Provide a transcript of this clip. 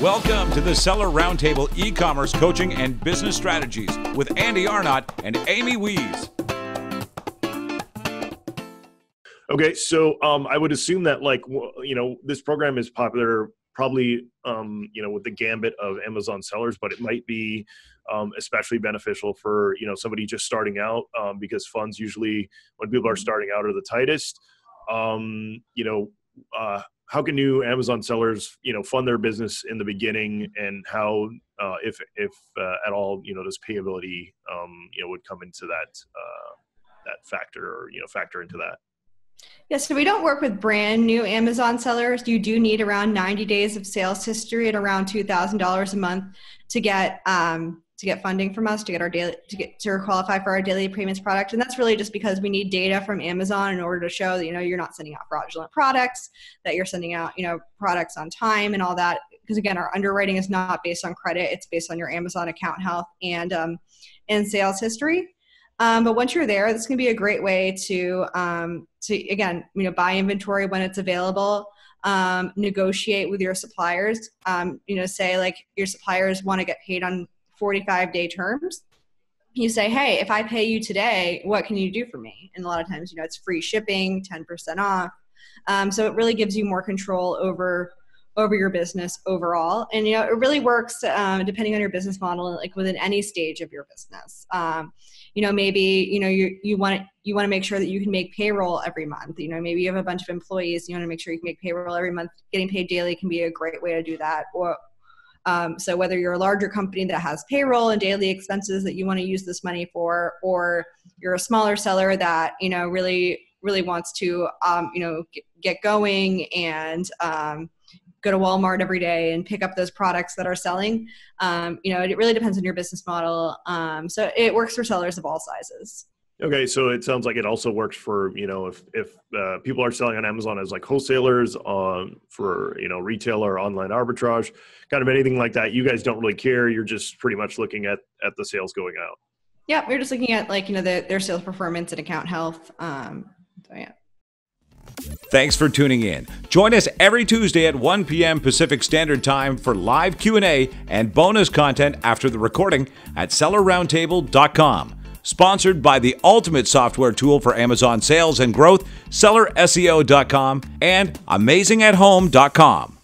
Welcome to the Seller Roundtable e commerce coaching and business strategies with Andy Arnott and Amy Wees. Okay, so um, I would assume that, like, you know, this program is popular probably, um, you know, with the gambit of Amazon sellers, but it might be um, especially beneficial for, you know, somebody just starting out um, because funds usually, when people are starting out, are the tightest. Um, you know, uh, how can new Amazon sellers, you know, fund their business in the beginning, and how, uh, if if uh, at all, you know, does Payability, um, you know, would come into that uh, that factor or you know factor into that? Yeah, so we don't work with brand new Amazon sellers. You do need around 90 days of sales history at around $2,000 a month to get um, to get funding from us to get our daily to get to qualify for our daily payments product. And that's really just because we need data from amazon in order to show that you know you're not sending out fraudulent products that you're sending out you know products on time and all that. Because again our underwriting is not based on credit. It's based on your amazon account health and um, and sales history. Um, but once you're there this can be a great way to um, to again you know buy inventory when it's available um, negotiate with your suppliers. Um, you know say like your suppliers want to get paid on 45 day terms you say hey if i pay you today what can you do for me? And a lot of times you know it's free shipping 10% off. Um, so it really gives you more control over over your business overall. And you know it really works um, depending on your business model like within any stage of your business. Um, you know maybe you know you you want you want to make sure that you can make payroll every month. You know maybe you have a bunch of employees you want to make sure you can make payroll every month. Getting paid daily can be a great way to do that or um, so whether you're a larger company that has payroll and daily expenses that you want to use this money for, or you're a smaller seller that you know really really wants to um, you know get going and um, go to Walmart every day and pick up those products that are selling. Um, you know, it really depends on your business model. Um, so it works for sellers of all sizes. Okay, so it sounds like it also works for you know if if uh, people are selling on Amazon as like wholesalers um, for you know retail or online arbitrage, kind of anything like that. You guys don't really care. You're just pretty much looking at at the sales going out. Yeah, we're just looking at like you know the, their sales performance and account health. Um, so yeah. Thanks for tuning in. Join us every Tuesday at 1 p.m. Pacific Standard Time for live Q&A and bonus content after the recording at sellerroundtable.com sponsored by the ultimate software tool for Amazon sales and growth, sellerseo.com and amazingathome.com.